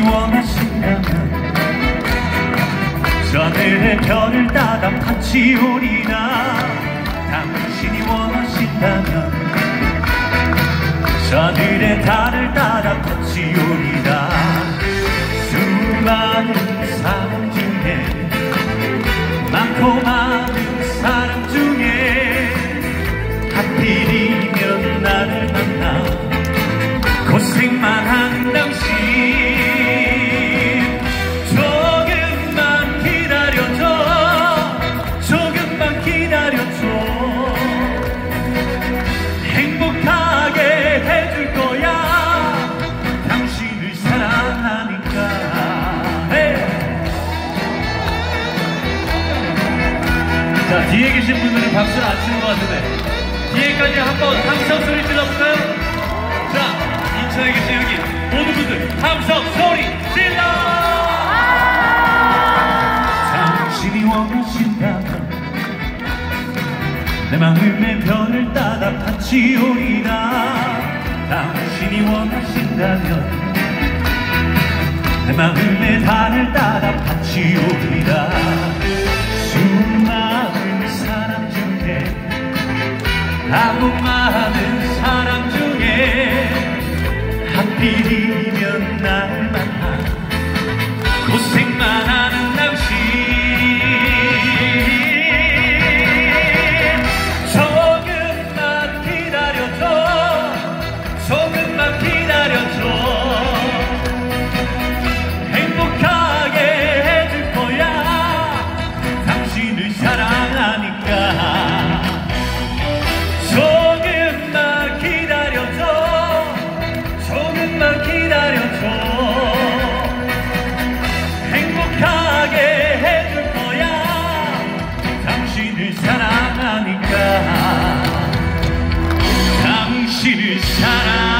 원하신다면 저늘의 별을 따다 같이 오리라 당신이 원하신다면 저늘의 달을 따라 같이 오리라 수많은 사람 중에 많고 많은 사람 중에 하필이면 나를 만나 고생만 하는 당신. 뒤에 계신 분들은 박수를 안 치는 것 같은데. 뒤에까지 한번 함성 소리 질러볼까요? 자 인천에 계신 여기 모든 분들 함성 소리 질러! 당신이 원하신다면 내 마음의 별을 따라 오리라. 당신이 원하신다면 내 마음의 달을 따라 오리라 아무 많은 사람 중에 하필이면 날 만나 고생만 하는 당신. 조금만 기다려줘. 조금만 기다려줘 당신을 사랑